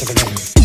to the rhythm.